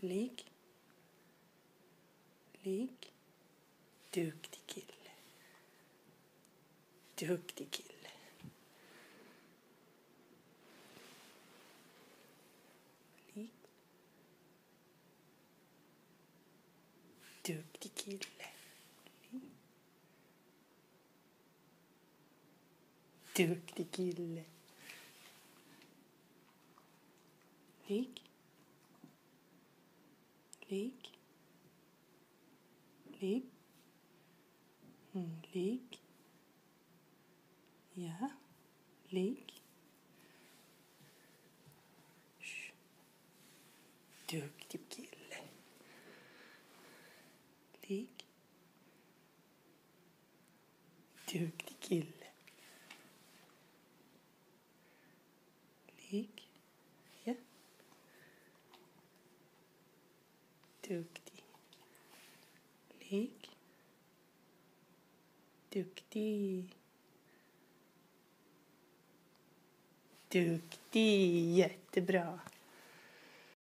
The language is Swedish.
Ligg. Ligg. Duktig kille. Duktig kille. Ligg. Duktig kille. Ligg. Duktig kille. Ligg. Ligg. Ligg. Mm, ligg. Ja. Ligg. Shh. Duktig kille. Ligg. Duktig kille. Ligg. Ja. Duktig. Ligg. Duktig. Duktig. Jättebra.